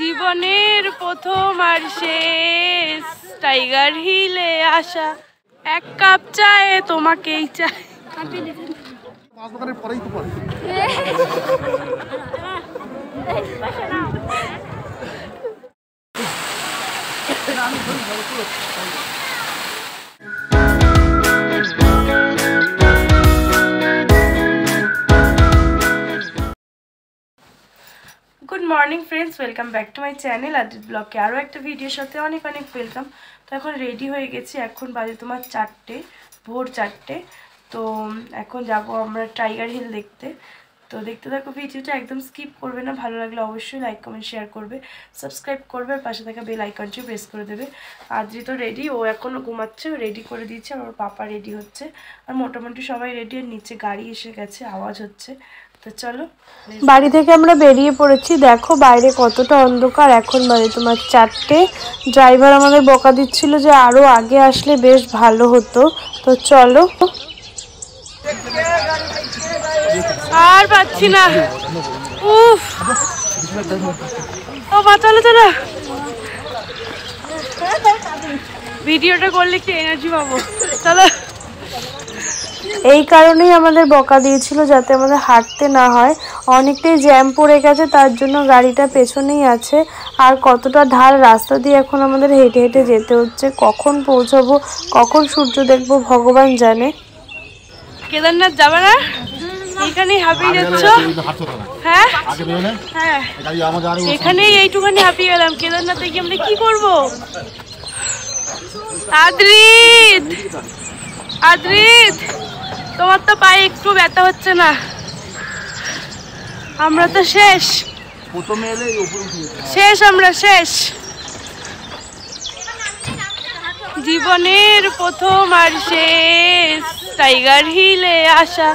জীবনের প্রথম আর শেষ। টাইগার হিলে আসা এক কাপ চায়ে তোমাকেই চাই। পাঁচ দোকানের পরেই তো morning friends, welcome back to my channel Adit ব্লগে। আরও একটা ভিডিওর সাথে অনেক অনেক ওয়েলকাম। তো এখন রেডি হয়ে গেছি। এখন বাজে তোমার চারটে, ভোর চারটে। তো এখন যাব আমরা টাইগার হিল দেখতে। তো দেখতে থাকো ভিডিওটা, একদম স্কিপ করবে না। ভালো লাগলে অবশ্যই লাইক, কমেন্ট, শেয়ার করবে। সাবস্ক্রাইব করবে, আর পাশে থাকা বেল আইকনটি প্রেস করে দেবে। আদ্রি তো রেডি, ও এখনও ঘুমাচ্ছে রেডি করে দিচ্ছে আর ওর পাপা রেডি হচ্ছে। আর মোটামুটি সবাই রেডি, আর নিচে গাড়ি এসে গেছে, আওয়াজ হচ্ছে। তো চলো বাড়ি থেকে আমরা বেরিয়ে পড়েছি। দেখো বাইরে কতটা অন্ধকার। এখন বাজে তোমার চারটে। ড্রাইভার আমাদের বকা দিচ্ছিল যে আরও আগে আসলে বেশ ভালো হতো। তো চলো। আর পাচ্ছি না। উফ। ও তো না ভিডিওটা করলে একটু এনার্জি পাবো। চলো। এই কারণেই আমাদের বকা দিয়েছিল যাতে আমাদের হাঁটতে না হয়। অনেকটাই জ্যাম পড়ে গেছে তার জন্য গাড়িটা পেছনেই আছে। আর কতটা ঢাল রাস্তা দিয়ে এখন আমাদের হেঁটে হেঁটে যেতে হচ্ছে কখন পৌঁছাবো কখন সূর্য দেখব ভগবান জানে। কেদারনাথ যাবে না? এখানেই হাঁপিয়ে যাচ্ছ? হ্যাঁ? হ্যাঁ। এখানেই এইটুখানি হাঁপিয়ে গেলাম। কেদারনাথে গিয়ে আমরা কি করব? আদ্রিত! আদ্রিত! তোমার তো পায়ে একটু ব্যথা হচ্ছে না। আমরা তো শেষ। প্রথমে এলে শেষ আমরা শেষ। জীবনের প্রথম আর শেষ টাইগার হিলে আসা।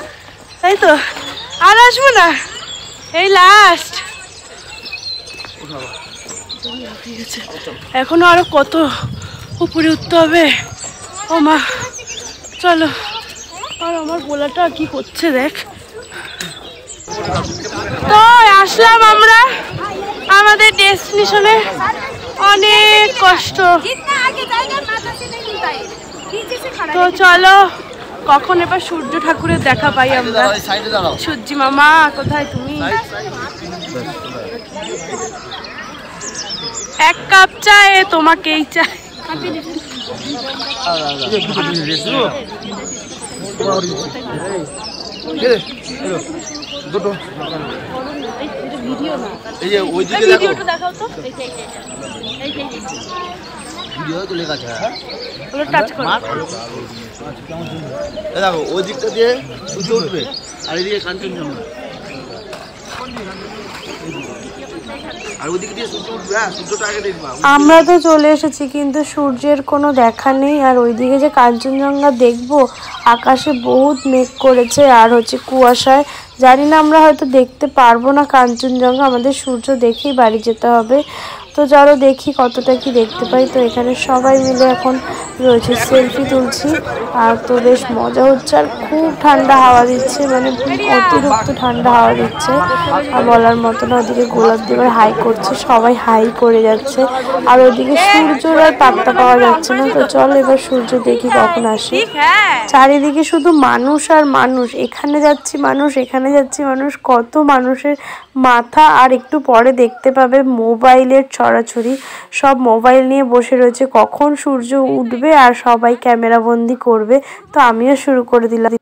তাই তো? আর আসব না? এই লাস্ট এখনও আরও কত উপরে উঠতে হবে? ও মা চলো। আর আমার গোলাটা কি করছে দেখ। তো আসলাম আমরা? আমাদের ডেস্টিনেশনে অনেক কষ্ট। তো চলো, কখন এবার সূর্য ঠাকুরের দেখা পাই আমরা? সূর্যি মামা, কোথায় তুমি? এক কাপ চায় তোমাকেই চায় দুটো এই যে ওই দিকে দেখো দেখাও তো ভিডিও তো লেখা আছে হ্যাঁ ওগুলো টাচ করো এই দেখো ওই দিকটা দিয়ে সূর্য উঠবে আর এদিকে কাঞ্চনজঙ্ঘা হ্যাঁ আমরা তো চলে এসেছি, কিন্তু সূর্যের কোনো দেখা নেই। আর ওইদিকে যে কাঞ্চনজঙ্ঘা দেখব, আকাশে বহুত মেঘ করেছে, আর হচ্ছে কুয়াশায়। জানি না আমরা হয়তো দেখতে পারব না কাঞ্চনজঙ্ঘা, আমাদের সূর্য দেখেই বাড়ি যেতে হবে। তো চলো দেখি কতটা কি দেখতে পাই। তো এখানে সবাই মিলে এখন রয়েছে সেলফি তুলছি। আর তো বেশ মজা হচ্ছে আর খুব ঠান্ডা হাওয়া দিচ্ছে মানে অতিরিক্ত ঠান্ডা হাওয়া দিচ্ছে। আর বলার মতো না, ওদিকে গোলাপ দেবার হাই করছে, সবাই হাই করে যাচ্ছে। আর ওদিকে সূর্যর আর পাত্তা পাওয়া যাচ্ছে না, তো চল এবার সূর্য দেখি কখন আসে। চারিদিকে শুধু মানুষ আর মানুষ, এখানে যাচ্ছি মানুষ, এখানে যাচ্ছি মানুষ, কত মানুষের মাথা। আর একটু পরে দেখতে পাবে মোবাইলের ছড়াছড়ি। সব মোবাইল নিয়ে বসে রয়েছে। কখন সূর্য উঠবে আর সবাই ক্যামেরা বন্দি করবে, তো আমিও শুরু করে দিলাম।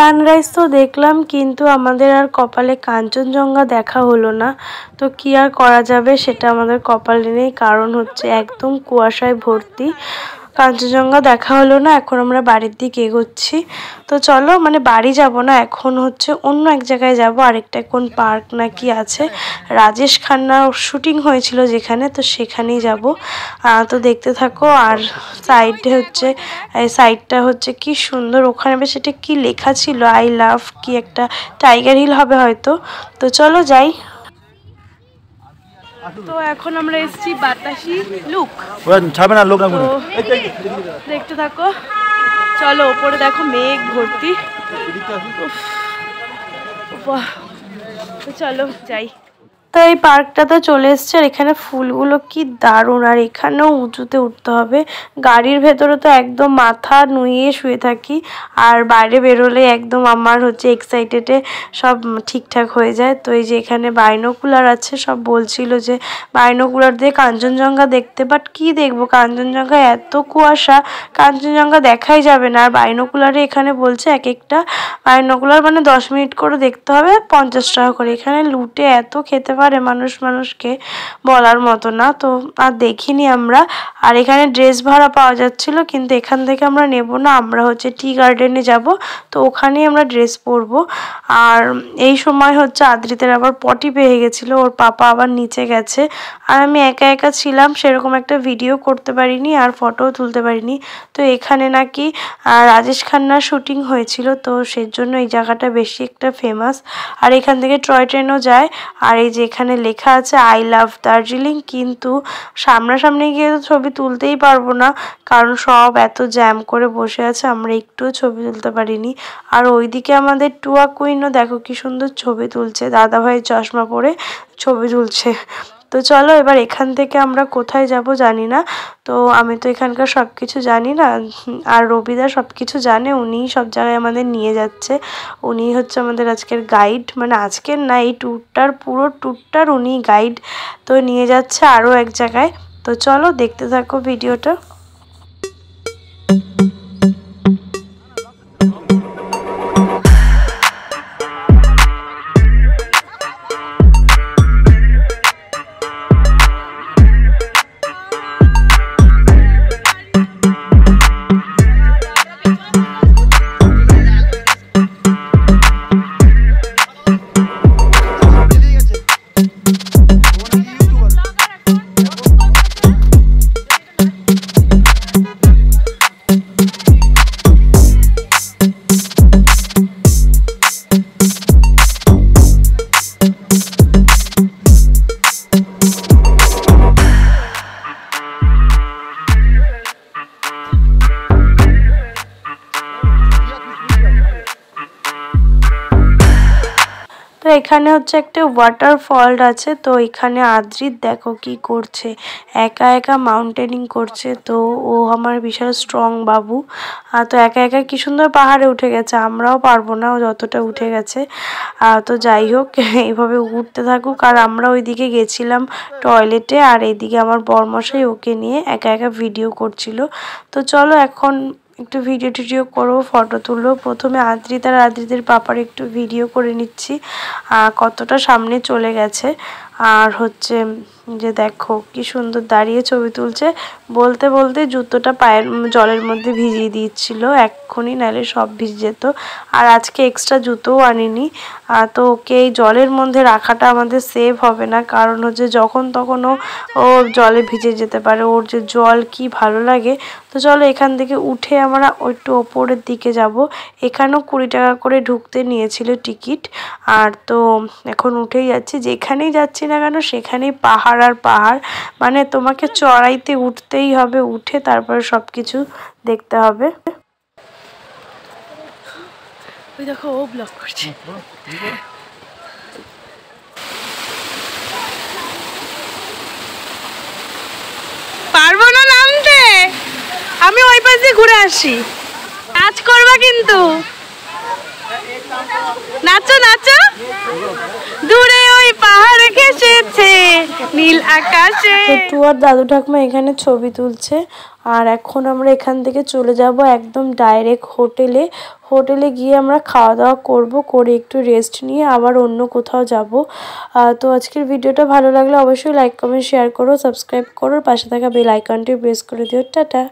সানরাইজ তো দেখলাম, কিন্তু আমাদের আর কপালে কাঞ্চনজঙ্ঘা দেখা হলো না। তো কি আর করা যাবে সেটা আমাদের কপালে নেই, কারণ হচ্ছে একদম কুয়াশায় ভর্তি। কাঞ্চনজঙ্ঘা দেখা হলো না, এখন আমরা বাড়ির দিকে এগোচ্ছি। তো চলো মানে বাড়ি যাব না, এখন হচ্ছে অন্য এক জায়গায় যাব, আরেকটা কোন পার্ক না কি আছে। রাজেশ খান্নার শুটিং হয়েছিল যেখানে, তো সেখানেই যাব। তো দেখতে থাকো, আর সাইডে হচ্ছে সাইডটা হচ্ছে কি সুন্দর, ওখানে বেশ এটা কি লেখা ছিল আই লাভ কি একটা টাইগার হিল হবে হয়তো। তো চলো যাই তো এখন আমরা এসেছি বাতাসি লুক। ছাড়বে না লোক দেখতে থাকো। চলো ওপরে দেখো মেঘ ভর্তি। চলো যাই। তো এই পার্কটাতে চলে এসছে আর এখানে ফুলগুলো কি দারুণ। আর এখানেও উঁচুতে উঠতে হবে। গাড়ির ভেতরে তো একদম মাথা নুয়ে শুয়ে থাকি। আর বাইরে বেরোলে একদম আমার হচ্ছে এক্সাইটেডে সব ঠিকঠাক হয়ে যায়। তো এই যে এখানে বাইনোকুলার আছে, সব বলছিল যে বাইনোকুলার দিয়ে কাঞ্চনজঙ্ঘা দেখতে। বাট কি দেখব? কাঞ্চনজঙ্ঘা এত কুয়াশা, কাঞ্চনজঙ্ঘা দেখাই যাবে না। আর বাইনোকুলারে এখানে বলছে এক একটা বাইনোকুলার মানে দশ মিনিট করে দেখতে হবে, পঞ্চাশ টাকা করে। এখানে লুটে এত খেতে পারে মানুষ মানুষকে বলার মতো না। তো আর দেখিনি আমরা। আর এখানে ড্রেস ভাড়া পাওয়া যাচ্ছিল, কিন্তু এখান থেকে আমরা নেব না। আমরা হচ্ছে টি গার্ডেনে যাব, তো ওখানেই আমরা ড্রেস পরবো। আর এই সময় হচ্ছে আদ্রিতের আবার পটি পেয়ে গেছিল, ওর পাপা আবার নিচে গেছে। আর আমি একা একা ছিলাম, সেরকম একটা ভিডিও করতে পারিনি আর ফটোও তুলতে পারিনি। তো এখানে নাকি রাজেশ খান্নার শুটিং হয়েছিল, তো সেজন্য এই জায়গাটা বেশি একটা ফেমাস আর এখান থেকে টয় ট্রেনও যায়, আর এই যে এখানে লেখা আছে আই লাভ দার্জিলিং কিন্তু সামনাসামনি গিয়ে তো ছবি তুলতেই পারব না, কারণ সব এত জ্যাম করে বসে আছে, আমরা একটুও ছবি তুলতে পারিনি। আর ওইদিকে আমাদের টুয়া কুইনও দেখো কি সুন্দর ছবি তুলছে দাদা ভাইয়ের চশমা পরে ছবি তুলছে। তো চলো এবার এখান থেকে আমরা কোথায় যাব জানি না। তো আমি তো এখানকার সব কিছু জানি না। আর রবিদা সব কিছু জানে, উনিই সব জায়গায় আমাদের নিয়ে যাচ্ছে। উনি হচ্ছে আমাদের আজকের গাইড মানে আজকের না, এই ট্যুরটার পুরো ট্যুরটার উনি গাইড তো নিয়ে যাচ্ছে আরও এক জায়গায়। তো চলো দেখতে থাকো ভিডিওটা এখানে হচ্ছে একটা ওয়াটারফল আছে, তো এখানে আদ্রিত দেখো কি করছে। একা একা মাউন্টেনিং করছে, তো ও আমার বিশাল স্ট্রং বাবু। আর তো একা একা কি সুন্দর পাহাড়ে উঠে গেছে, আমরাও পারব না, ও যতটা উঠে গেছে। তো যাই হোক এইভাবে উঠতে থাকুক, আর আমরা ওইদিকে গেছিলাম টয়লেটে আর এইদিকে আমার বরমশাই ওকে নিয়ে একা একা ভিডিও করছিল। তো চলো এখন একটু ভিডিও টিডিও করো ফটো তুলো। প্রথমে আদ্রিতার আদ্রিদের পাপার একটু ভিডিও করে নিচ্ছি। কতটা সামনে চলে গেছে। আর হচ্ছে যে দেখো কি সুন্দর দাঁড়িয়ে ছবি তুলছে। বলতে বলতে জুতোটা পায়ের জলের মধ্যে ভিজিয়ে দিচ্ছিল এক্ষুনি নাহলে সব ভিজে যেত। আর আজকে এক্সট্রা জুতোও আনিনি। তো ওকে এই জলের মধ্যে রাখাটা আমাদের সেভ হবে না, কারণ হচ্ছে যখন তখন ও জলে ভিজে যেতে পারে। ওর যে জল কি ভালো লাগে। তো চলো এখান থেকে উঠে আমরা একটু ওপরের দিকে যাব। এখানেও কুড়ি টাকা করে ঢুকতে নিয়েছিল টিকিট। আর তো এখন উঠেই যাচ্ছি। যেখানেই যাচ্ছি না কেন সেখানেই পাহাড় আর পাহাড়। মানে তোমাকে চড়াইতে উঠতেই হবে, উঠে তারপরে সব কিছু দেখতে হবে। ওই দেখো, ও ব্লক করছে। পারব না নামতে? আমি ওই পাশ দিয়ে ঘুরে আসি। নাচ করবা কিন্তু। নাচো নাচো। দূরে ওই পাহাড় ঘেসেছে নীল আকাশে। টুয়ার দাদু ঠাকুমা এখানে ছবি তুলছে। আর এখন আমরা এখান থেকে চলে যাব একদম ডাইরেক্ট হোটেলে হোটেলে গিয়ে আমরা খাওয়া দাওয়া করব, করে একটু রেস্ট নিয়ে আবার অন্য কোথাও যাব। তো আজকের ভিডিওটা ভালো লাগলে অবশ্যই লাইক কমেন্ট শেয়ার করো সাবস্ক্রাইব করো। পাশে থাকা বেল আইকনটি প্রেস করে দিও। টাটা।